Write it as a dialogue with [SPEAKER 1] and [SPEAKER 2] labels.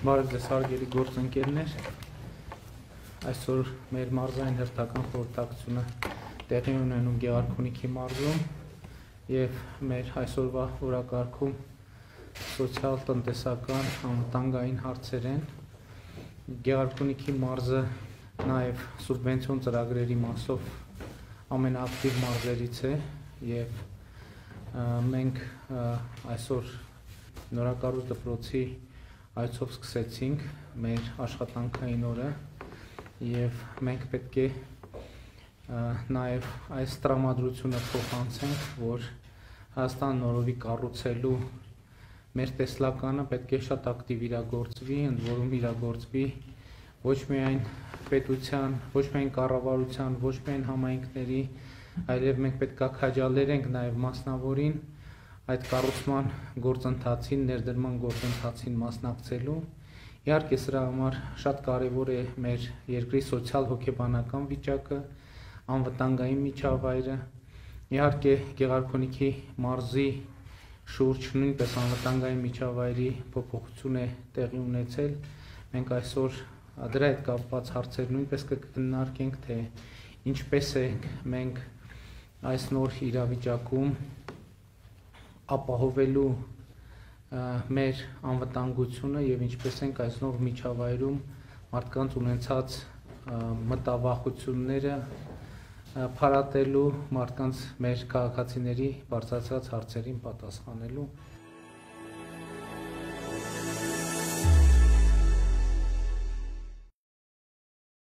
[SPEAKER 1] Բարև ձեզ հարգելի գործընկերներ։ Այսօր մեր մարզային հերթական խորհրդակցությունը տեղի ունենում Գեղարքունիքի մարզում եւ մեր այսօրվա օրակարգում սոցիալ-տնտեսական անվտանգային հարցեր են։ Գեղարքունիքի մարզը նաեւ սուբվենցիոն ծրագրերի մասով ամենաակտիվ մարզերից է եւ մենք այսօր նորակառույց դպրոցի այցով սկսեցինք մեր աշխատանքային օրը եւ մենք պետք է նաեւ այս տրամադրությունը փոխանցենք, որ Հայաստան նորովի կառուցելու մեր տեսլականը պետք է շատ ակտիվ իրագործվի, ընդ որում իրագործվի ոչ միայն պետության, ոչ միայն կառավարության, ոչ միայն համայնքների, այլև մենք պետք է քաջալերենք նաեւ մասնավորին այդ կառուցման գործընթացին, ներդրման գործընթացին մասնակցելու։ Իհարկե սրա համար շատ կարևոր է մեր երկրի սոցիալ-հոգեբանական վիճակը, անվտանգային միջավայրը։ Իհարկե Գեղարքունիքի մարզի շուրջ նույնպես անվտանգային միջավայրի փոփոխություն է տեղի ունեցել։ Մենք այսօր դրա հետ կապված հարցեր նույնպես կքննարկենք, թե ինչպես է մենք այս նոր իրավիճակում ապահովելու մեր անվտանգությունը եւ ինչպես ենք այս նոր միջավայրում մարդկանց ունեցած մտավախությունները փարատելու մարդկանց մեր քաղաքացիների բարձրացած հարցերին պատասխանելու